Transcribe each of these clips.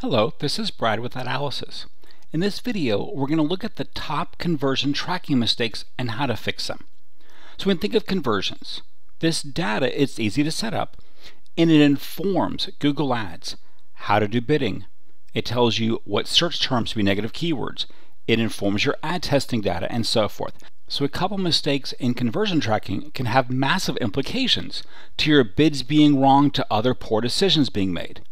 Hello, this is Brad with Adalysis. In this video, we're going to look at the top conversion tracking mistakes and how to fix them. So when think of conversions, this data is easy to set up and it informs Google Ads how to do bidding. It tells you what search terms to be negative keywords. It informs your ad testing data and so forth. So a couple mistakes in conversion tracking can have massive implications to your bids being wrong to other poor decisions being made.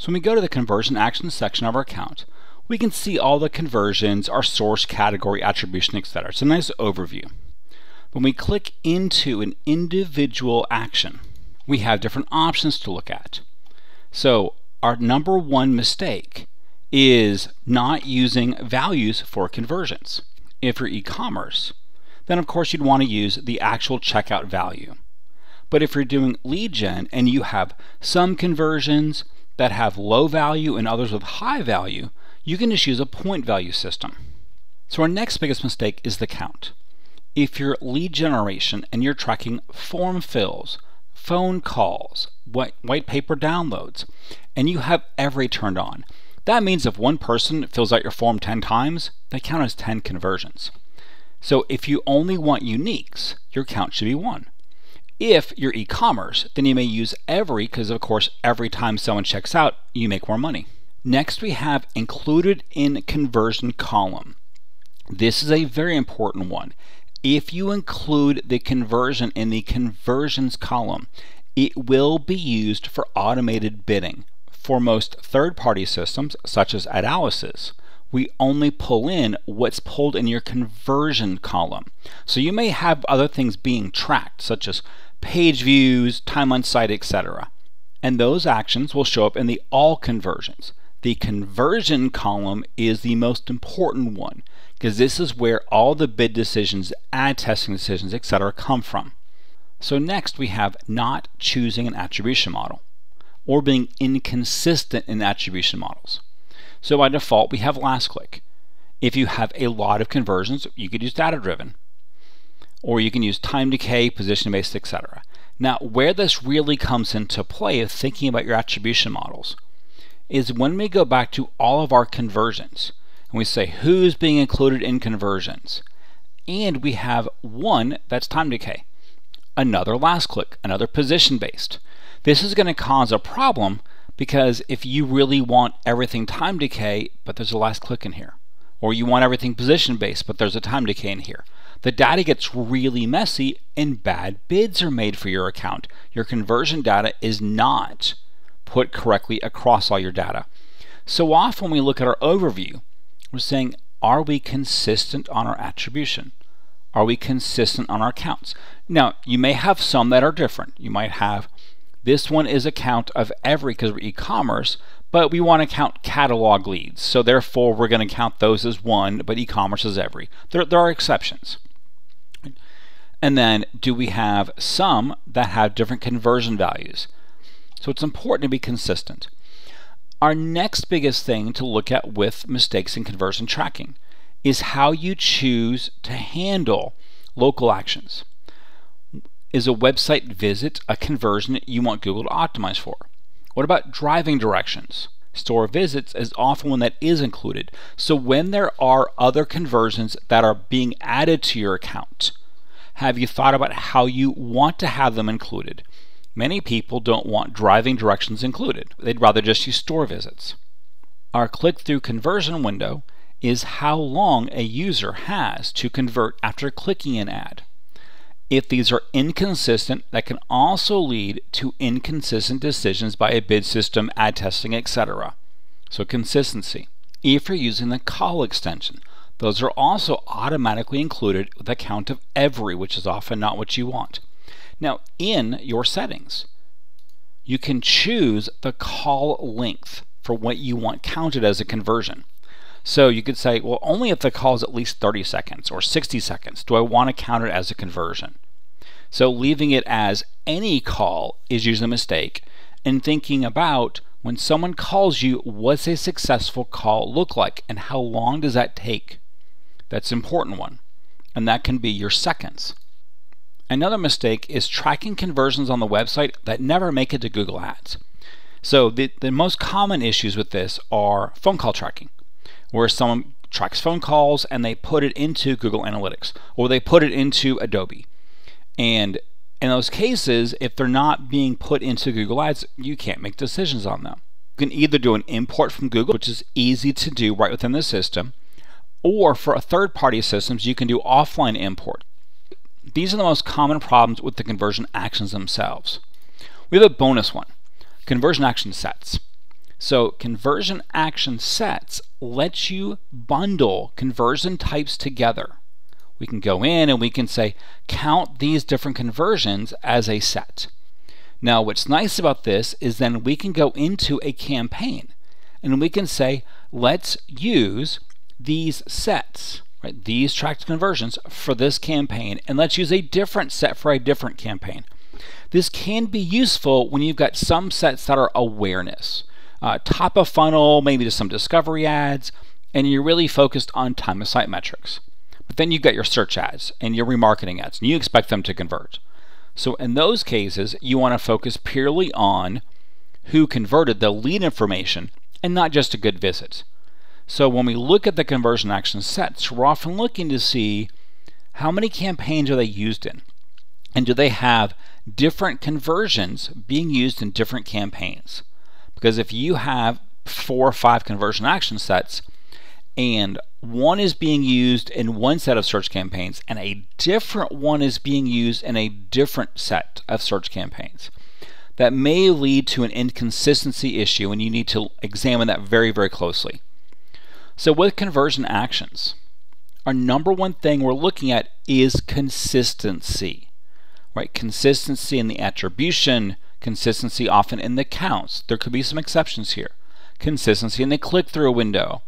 So when we go to the conversion actions section of our account, we can see all the conversions, our source, category, attribution, etc. It's a nice overview. When we click into an individual action, we have different options to look at. So our number one mistake is not using values for conversions. If you're e-commerce, then of course you'd want to use the actual checkout value. But if you're doing lead gen and you have some conversions, that have low value and others with high value, you can just use a point value system. So our next biggest mistake is the count. If you're lead generation and you're tracking form fills, phone calls, white, paper downloads, and you have every turned on, that means if one person fills out your form 10 times, they count as 10 conversions. So if you only want uniques, your count should be 1. If you're e-commerce, then you may use every because of course every time someone checks out, you make more money. Next we have included in conversion column. This is a very important one. If you include the conversion in the conversions column, it will be used for automated bidding. For most third-party systems, such as Adalysis, we only pull in what's pulled in your conversion column. So you may have other things being tracked, such as page views, time on site, etc. And those actions will show up in the all conversions. The conversion column is the most important one because this is where all the bid decisions, ad testing decisions, etc. come from. So next we have not choosing an attribution model or being inconsistent in attribution models. So by default we have last click. If you have a lot of conversions, you could use data driven or you can use time decay, position based, etc. Now, where this really comes into play of thinking about your attribution models is when we go back to all of our conversions and we say who's being included in conversions. And we have one that's time decay, another last click, another position based. This is going to cause a problem because if you really want everything time decay, but there's a last click in here, or you want everything position based, but there's a time decay in here, the data gets really messy and bad bids are made for your account. Your conversion data is not put correctly across all your data. So often we look at our overview, we're saying, are we consistent on our attribution? Are we consistent on our counts? Now, you may have some that are different. You might have this one is a count of every because we're e-commerce, but we want to count catalog leads. So therefore, we're going to count those as one, but e-commerce is every. There, there are exceptions. And then do we have some that have different conversion values? So it's important to be consistent. Our next biggest thing to look at with mistakes in conversion tracking is how you choose to handle local actions. Is a website visit a conversion you want Google to optimize for? What about driving directions? Store visits is often one that is included. So when there are other conversions that are being added to your account, have you thought about how you want to have them included? Many people don't want driving directions included. They'd rather just use store visits. Our click-through conversion window is how long a user has to convert after clicking an ad. If these are inconsistent, that can also lead to inconsistent decisions by a bid system, ad testing, etc. So consistency. If you're using the call extension, those are also automatically included with a count of every, which is often not what you want. Now, in your settings, you can choose the call length for what you want counted as a conversion. So you could say, well, only if the call is at least 30 seconds or 60 seconds do I want to count it as a conversion. So leaving it as any call is usually a mistake. And thinking about when someone calls you, what's a successful call look like and how long does that take? That's an important one, and that can be your seconds. Another mistake is tracking conversions on the website that never make it to Google Ads. So the, the most common issues with this are phone call tracking, where someone tracks phone calls and they put it into Google Analytics or they put it into Adobe. And in those cases, if they're not being put into Google Ads, you can't make decisions on them. You can either do an import from Google, which is easy to do right within the system, or for third party systems, you can do offline import. These are the most common problems with the conversion actions themselves. We have a bonus one conversion action sets. So, conversion action sets lets you bundle conversion types together. We can go in and we can say, count these different conversions as a set. Now, what's nice about this is then we can go into a campaign and we can say, let's use these sets, right? These tracked conversions for this campaign, and let's use a different set for a different campaign. This can be useful when you've got some sets that are awareness uh, top of funnel, maybe to some discovery ads, and you're really focused on time of site metrics. But then you've got your search ads and your remarketing ads, and you expect them to convert. So in those cases, you want to focus purely on who converted the lead information and not just a good visit. So when we look at the conversion action sets, we're often looking to see how many campaigns are they used in? And do they have different conversions being used in different campaigns? Because if you have four or five conversion action sets and one is being used in one set of search campaigns and a different one is being used in a different set of search campaigns, that may lead to an inconsistency issue and you need to examine that very, very closely. So, with conversion actions, our number one thing we're looking at is consistency, right? Consistency in the attribution, Consistency often in the counts. There could be some exceptions here. Consistency in the click-through window.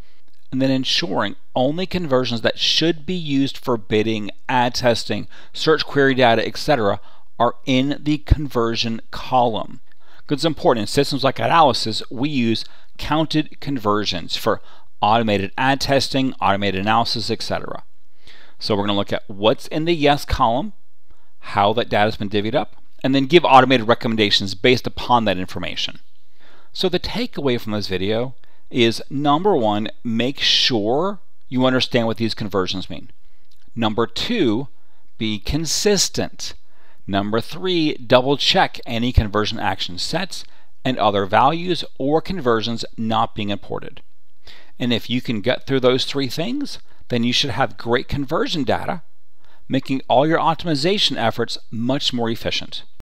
And then ensuring only conversions that should be used for bidding, ad testing, search query data, etc. are in the conversion column. It's important in systems like Adalysis, we use counted conversions for automated ad testing, automated analysis, etc. So we're going to look at what's in the yes column, how that data has been divvied up, and then give automated recommendations based upon that information. So the takeaway from this video is number one, make sure you understand what these conversions mean. Number two, be consistent. Number three, double check any conversion action sets and other values or conversions not being imported. And if you can get through those three things, then you should have great conversion data, making all your optimization efforts much more efficient.